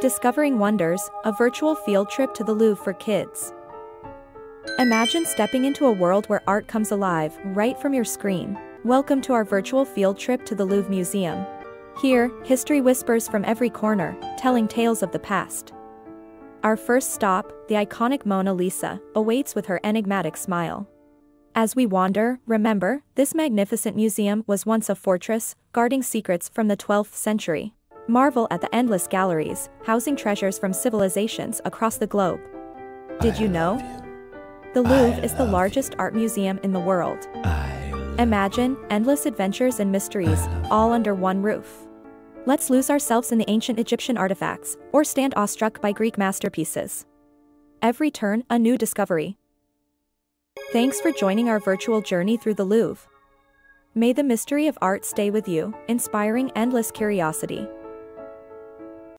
Discovering Wonders, a virtual field trip to the Louvre for kids. Imagine stepping into a world where art comes alive right from your screen. Welcome to our virtual field trip to the Louvre Museum. Here, history whispers from every corner, telling tales of the past. Our first stop, the iconic Mona Lisa, awaits with her enigmatic smile. As we wander, remember, this magnificent museum was once a fortress, guarding secrets from the 12th century. Marvel at the endless galleries, housing treasures from civilizations across the globe. Did you know? The Louvre is the largest art museum in the world. Imagine endless adventures and mysteries, all under one roof. Let's lose ourselves in the ancient Egyptian artifacts, or stand awestruck by Greek masterpieces. Every turn, a new discovery. Thanks for joining our virtual journey through the Louvre. May the mystery of art stay with you, inspiring endless curiosity.